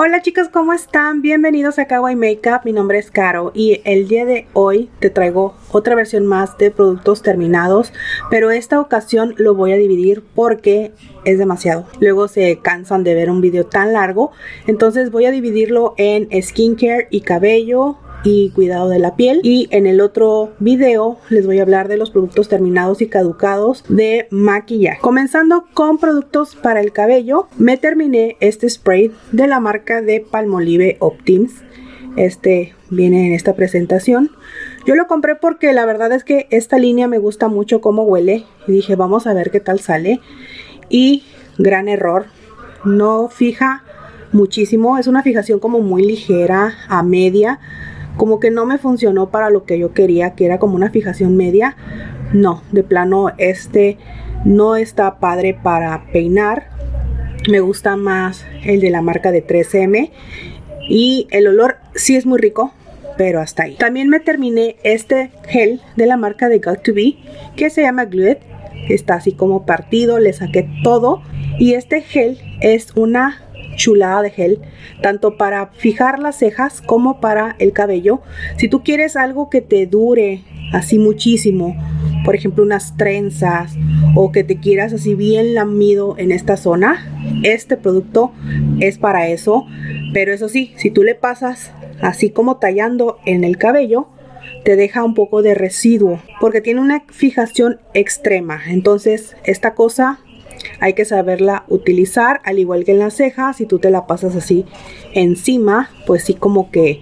Hola chicos, ¿cómo están? Bienvenidos a Kawaii Makeup, mi nombre es Caro y el día de hoy te traigo otra versión más de productos terminados, pero esta ocasión lo voy a dividir porque es demasiado. Luego se cansan de ver un video tan largo, entonces voy a dividirlo en skincare y cabello, y cuidado de la piel. Y en el otro video les voy a hablar de los productos terminados y caducados de maquillaje. Comenzando con productos para el cabello me terminé este spray de la marca de Palmolive Optims. Este viene en esta presentación. Yo lo compré porque la verdad es que esta línea me gusta mucho cómo huele. Y dije vamos a ver qué tal sale y gran error no fija muchísimo. Es una fijación como muy ligera a media como que no me funcionó para lo que yo quería, que era como una fijación media. No, de plano este no está padre para peinar. Me gusta más el de la marca de 3M. Y el olor sí es muy rico, pero hasta ahí. También me terminé este gel de la marca de Got To Be, que se llama Glued. Está así como partido, le saqué todo. Y este gel es una chulada de gel, tanto para fijar las cejas como para el cabello. Si tú quieres algo que te dure así muchísimo, por ejemplo unas trenzas o que te quieras así bien lamido en esta zona, este producto es para eso. Pero eso sí, si tú le pasas así como tallando en el cabello, te deja un poco de residuo porque tiene una fijación extrema. Entonces esta cosa hay que saberla utilizar al igual que en las cejas si tú te la pasas así encima pues sí como que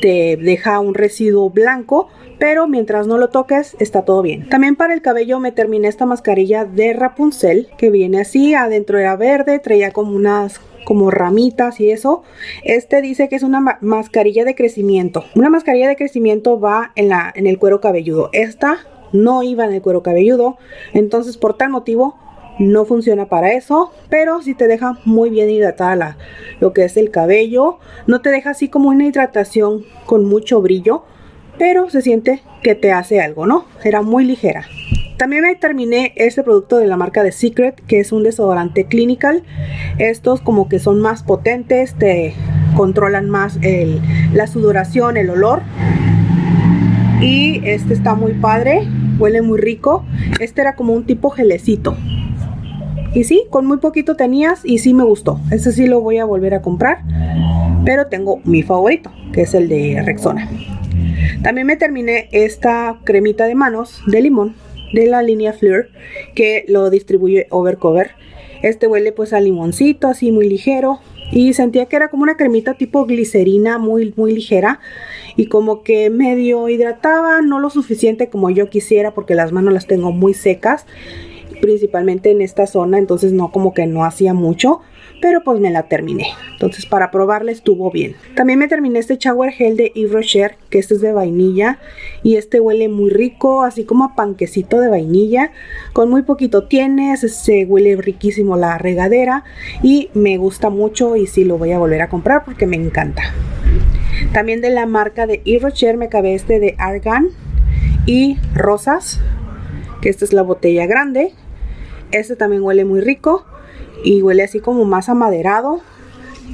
te deja un residuo blanco pero mientras no lo toques está todo bien. También para el cabello me terminé esta mascarilla de Rapunzel que viene así, adentro era verde, traía como unas como ramitas y eso. Este dice que es una mascarilla de crecimiento. Una mascarilla de crecimiento va en, la, en el cuero cabelludo. Esta no iba en el cuero cabelludo, entonces por tal motivo no funciona para eso, pero sí te deja muy bien hidratada lo que es el cabello. No te deja así como una hidratación con mucho brillo, pero se siente que te hace algo, ¿no? Era muy ligera. También me terminé este producto de la marca de Secret, que es un desodorante clinical. Estos como que son más potentes, te controlan más la sudoración, el olor. Y este está muy padre, huele muy rico. Este era como un tipo gelecito. Y sí, con muy poquito tenías y sí me gustó. Ese sí lo voy a volver a comprar. Pero tengo mi favorito, que es el de Rexona. También me terminé esta cremita de manos de limón de la línea Fleur, que lo distribuye Overcover. Este huele pues a limoncito, así muy ligero. Y sentía que era como una cremita tipo glicerina muy, muy ligera. Y como que medio hidrataba, no lo suficiente como yo quisiera porque las manos las tengo muy secas principalmente en esta zona, entonces no como que no hacía mucho, pero pues me la terminé. Entonces para probarla estuvo bien. También me terminé este shower gel de Yves Rocher, que este es de vainilla y este huele muy rico, así como a panquecito de vainilla. Con muy poquito tiene, se huele riquísimo la regadera y me gusta mucho y sí lo voy a volver a comprar porque me encanta. También de la marca de Yves Rocher me acabé este de Argan y Rosas, que esta es la botella grande este también huele muy rico y huele así como más amaderado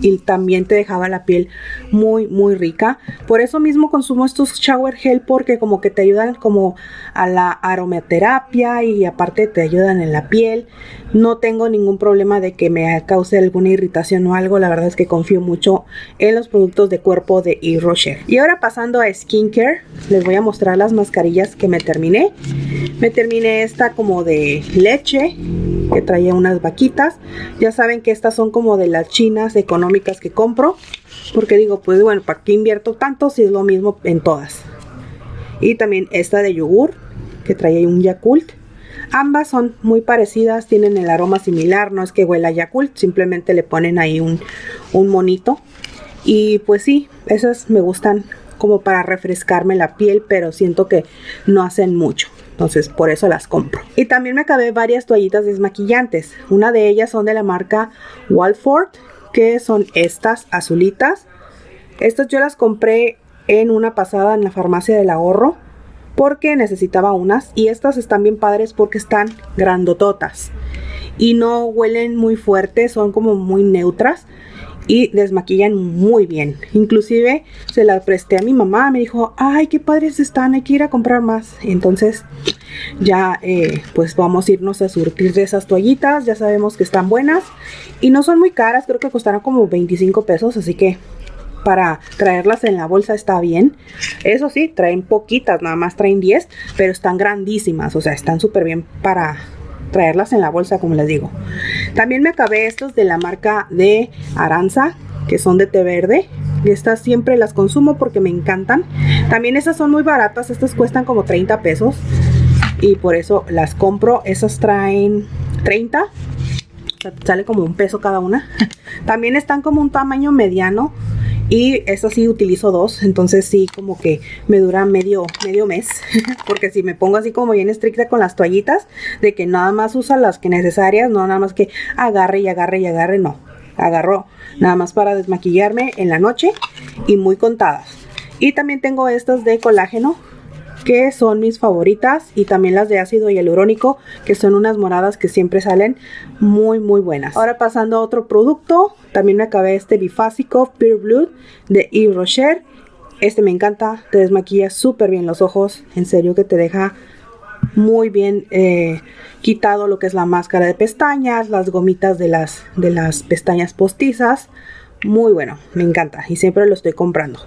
y también te dejaba la piel muy muy rica por eso mismo consumo estos shower gel porque como que te ayudan como a la aromaterapia y aparte te ayudan en la piel no tengo ningún problema de que me cause alguna irritación o algo la verdad es que confío mucho en los productos de cuerpo de Yves Rocher y ahora pasando a skincare les voy a mostrar las mascarillas que me terminé me terminé esta como de leche que traía unas vaquitas. Ya saben que estas son como de las chinas económicas que compro. Porque digo, pues bueno, ¿para qué invierto tanto si es lo mismo en todas? Y también esta de yogur que traía un Yakult. Ambas son muy parecidas, tienen el aroma similar, no es que huela Yakult, simplemente le ponen ahí un, un monito. Y pues sí, esas me gustan como para refrescarme la piel, pero siento que no hacen mucho. Entonces por eso las compro. Y también me acabé varias toallitas desmaquillantes. Una de ellas son de la marca Walford, que son estas azulitas. Estas yo las compré en una pasada en la farmacia del ahorro porque necesitaba unas y estas están bien padres porque están grandototas y no huelen muy fuerte, son como muy neutras y desmaquillan muy bien. Inclusive se la presté a mi mamá, me dijo, ay, qué padres están, hay que ir a comprar más. Entonces ya eh, pues vamos a irnos a surtir de esas toallitas, ya sabemos que están buenas y no son muy caras, creo que costarán como 25 pesos, así que para traerlas en la bolsa está bien. Eso sí, traen poquitas, nada más traen 10, pero están grandísimas, o sea, están súper bien para traerlas en la bolsa, como les digo. También me acabé estos de la marca de Aranza, que son de té verde. Estas siempre las consumo porque me encantan. También esas son muy baratas, estas cuestan como 30 pesos. Y por eso las compro. Esas traen 30. sale como un peso cada una. También están como un tamaño mediano. Y eso sí utilizo dos, entonces sí como que me dura medio, medio mes. Porque si me pongo así como bien estricta con las toallitas, de que nada más usa las que necesarias, no nada más que agarre y agarre y agarre, no. Agarro nada más para desmaquillarme en la noche y muy contadas. Y también tengo estas de colágeno que son mis favoritas y también las de ácido hialurónico que son unas moradas que siempre salen muy muy buenas. Ahora pasando a otro producto, también me acabé este bifásico Pure Blood de Yves Rocher. Este me encanta, te desmaquilla súper bien los ojos, en serio que te deja muy bien eh, quitado lo que es la máscara de pestañas, las gomitas de las, de las pestañas postizas. Muy bueno, me encanta y siempre lo estoy comprando.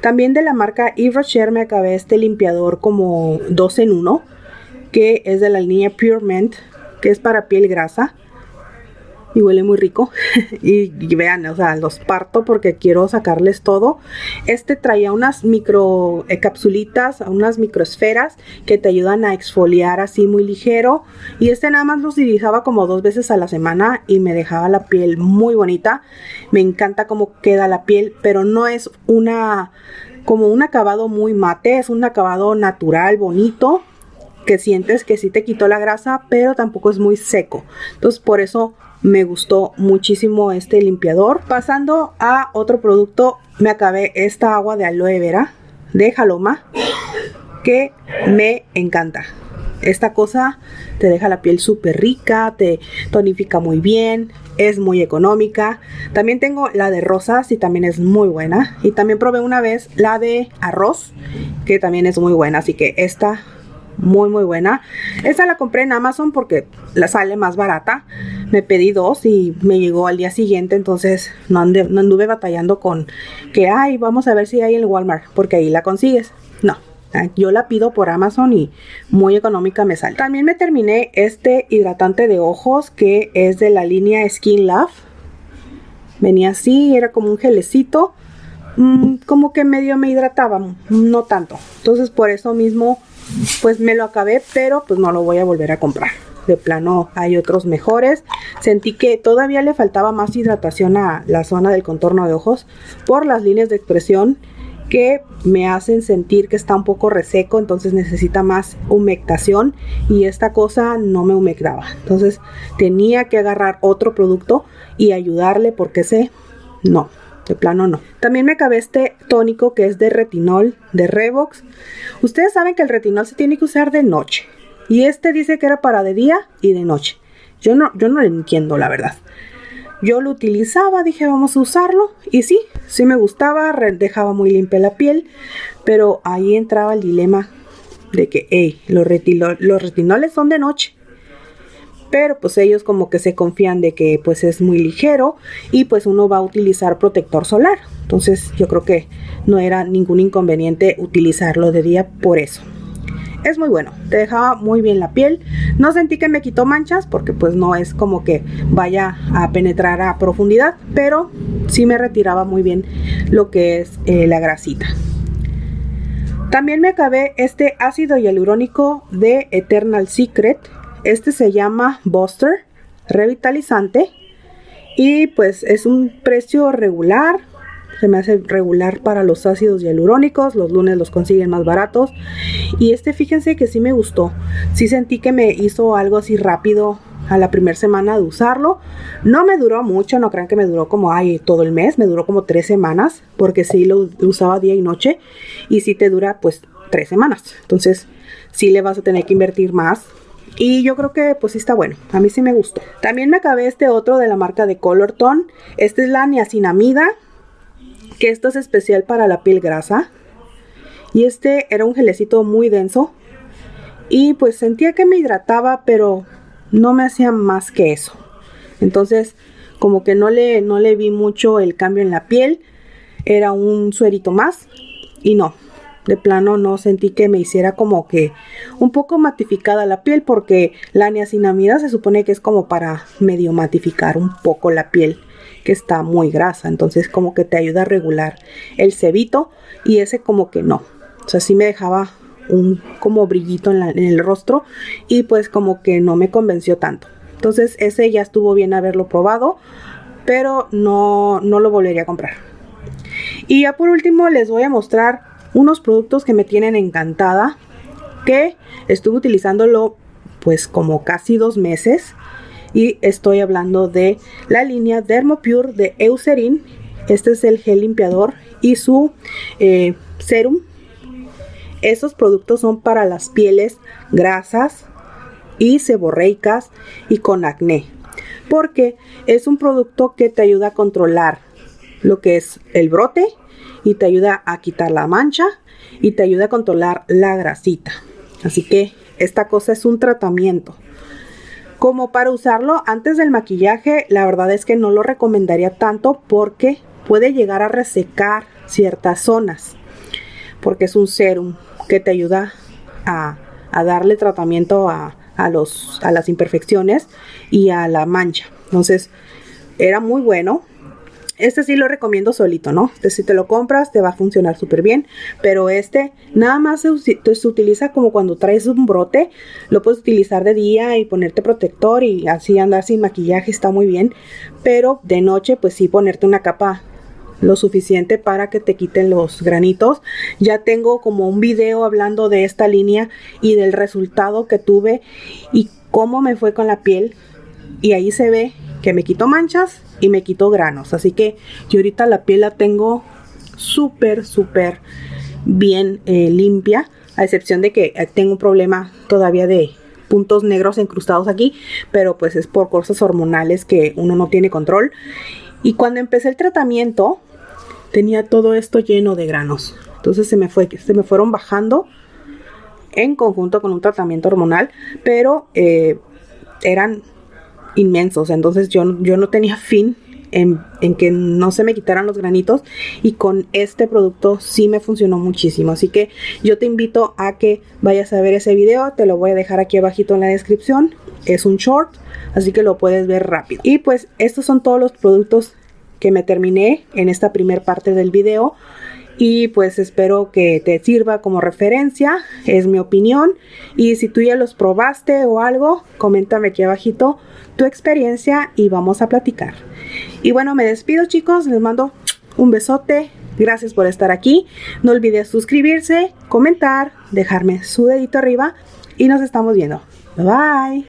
También de la marca Yves Rocher me acabé este limpiador como 2 en 1, que es de la línea Pure Mint, que es para piel grasa y huele muy rico. y, vean, o sea, los parto porque quiero sacarles todo. Este traía unas micro eh, capsulitas, unas microesferas que te ayudan a exfoliar así muy ligero. Y este nada más lo utilizaba como dos veces a la semana y me dejaba la piel muy bonita. Me encanta cómo queda la piel, pero no es una como un acabado muy mate, es un acabado natural, bonito que sientes que sí te quitó la grasa, pero tampoco es muy seco. Entonces por eso me gustó muchísimo este limpiador. Pasando a otro producto, me acabé esta agua de aloe vera de Jaloma que me encanta. Esta cosa te deja la piel súper rica, te tonifica muy bien, es muy económica. También tengo la de rosas y también es muy buena. Y también probé una vez la de arroz, que también es muy buena. Así que esta muy muy buena. Esta la compré en Amazon porque la sale más barata. Me pedí dos y me llegó al día siguiente, entonces no, anduve batallando con que, ay, vamos a ver si hay en Walmart, porque ahí la consigues. No, ah, yo la pido por Amazon y muy económica me sale. También me terminé este hidratante de ojos que es de la línea Skin Love. Venía así, era como un gelecito. Mm, como que medio me hidrataba, no tanto. Entonces por eso mismo pues me lo acabé, pero pues no lo voy a volver a comprar. De plano hay otros mejores. Sentí que todavía le faltaba más hidratación a la zona del contorno de ojos por las líneas de expresión que me hacen sentir que está un poco reseco, entonces necesita más humectación y esta cosa no me humectaba. Entonces tenía que agarrar otro producto y ayudarle porque sé, no, de plano no. También me acabé este tónico que es de retinol de Revox. Ustedes saben que el retinol se tiene que usar de noche. Y este dice que era para de día y de noche. Yo no, yo no lo entiendo, la verdad. Yo lo utilizaba, dije vamos a usarlo. Y sí, sí me gustaba, dejaba muy limpia la piel. Pero ahí entraba el dilema de que, hey, los, los retinoles son de noche pero pues ellos como que se confían de que pues es muy ligero y pues uno va a utilizar protector solar. Entonces yo creo que no era ningún inconveniente utilizarlo de día por eso. Es muy bueno, te dejaba muy bien la piel. No sentí que me quitó manchas porque pues no es como que vaya a penetrar a profundidad, pero sí me retiraba muy bien lo que es eh, la grasita. También me acabé este ácido hialurónico de Eternal Secret este se llama Buster Revitalizante y pues es un precio regular. Se me hace regular para los ácidos hialurónicos. Los lunes los consiguen más baratos. Y este fíjense que sí me gustó. Sí sentí que me hizo algo así rápido a la primera semana de usarlo. No me duró mucho, no crean que me duró como ay, todo el mes, me duró como tres semanas, porque sí lo usaba día y noche, y sí te dura pues tres semanas. Entonces, sí le vas a tener que invertir más Y yo creo que pues sí está bueno. A mí sí me gustó. También me acabé este otro de la marca de Color Tone. Este es la niacinamida. Que esto es especial para la piel grasa. Y este era un gelecito muy denso. Y pues sentía que me hidrataba, pero no me hacía más que eso. Entonces, como que no le, no le vi mucho el cambio en la piel. Era un suerito más. Y no, de plano no sentí que me hiciera como que un poco matificada la piel porque la niacinamida se supone que es como para medio matificar un poco la piel que está muy grasa entonces como que te ayuda a regular el cebito y ese como que no. O sea sí me dejaba un como brillito en, el rostro y pues como que no me convenció tanto. Entonces ese ya estuvo bien haberlo probado pero no, no lo volvería a comprar. Y ya por último les voy a mostrar unos productos que me tienen encantada, que estuve utilizándolo pues como casi dos meses y estoy hablando de la línea Dermopure de Eucerin. Este es el gel limpiador y su eh, serum. Esos productos son para las pieles grasas y seborreicas y con acné. Porque es un producto que te ayuda a controlar lo que es el brote y te ayuda a quitar la mancha y te ayuda a controlar la grasita. Así que esta cosa es un tratamiento. Como para usarlo antes del maquillaje, la verdad es que no lo recomendaría tanto porque puede llegar a resecar ciertas zonas. Porque es un serum que te ayuda a, darle tratamiento a, los, a las imperfecciones y a la mancha. Entonces, era muy bueno. Este sí lo recomiendo solito, ¿no? Este si te lo compras te va a funcionar súper bien, pero este nada más se, se, utiliza como cuando traes un brote, lo puedes utilizar de día y ponerte protector y así andar sin maquillaje está muy bien, pero de noche pues sí ponerte una capa lo suficiente para que te quiten los granitos. Ya tengo como un video hablando de esta línea y del resultado que tuve y cómo me fue con la piel y ahí se ve que me quito manchas y me quito granos. Así que yo ahorita la piel la tengo súper, súper bien eh, limpia. A excepción de que eh, tengo un problema todavía de puntos negros incrustados aquí. Pero pues es por cosas hormonales que uno no tiene control. Y cuando empecé el tratamiento tenía todo esto lleno de granos. Entonces se me, fue, se me fueron bajando en conjunto con un tratamiento hormonal. Pero eh, eran inmensos. Entonces yo, yo no tenía fin en, que no se me quitaran los granitos y con este producto sí me funcionó muchísimo. Así que yo te invito a que vayas a ver ese video. Te lo voy a dejar aquí abajito en la descripción. Es un short así que lo puedes ver rápido. Y pues estos son todos los productos que me terminé en esta primera parte del video y pues espero que te sirva como referencia, es mi opinión y si tú ya los probaste o algo, coméntame aquí abajito tu experiencia y vamos a platicar. Y bueno, me despido chicos, les mando un besote, gracias por estar aquí, no olvides suscribirse, comentar, dejarme su dedito arriba y nos estamos viendo. Bye bye.